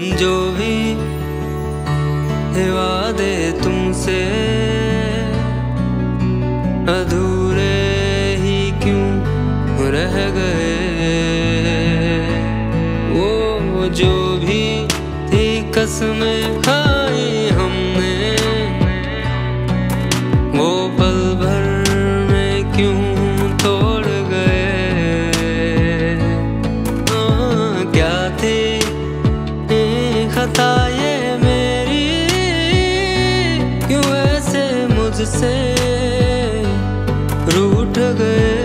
जो भी वादे तुमसे, अधूरे ही क्यों रह गए? वो जो भी थी कसमें खाई हमने, वो पल खता मेरी। क्यों ऐसे मुझसे रूठ गए?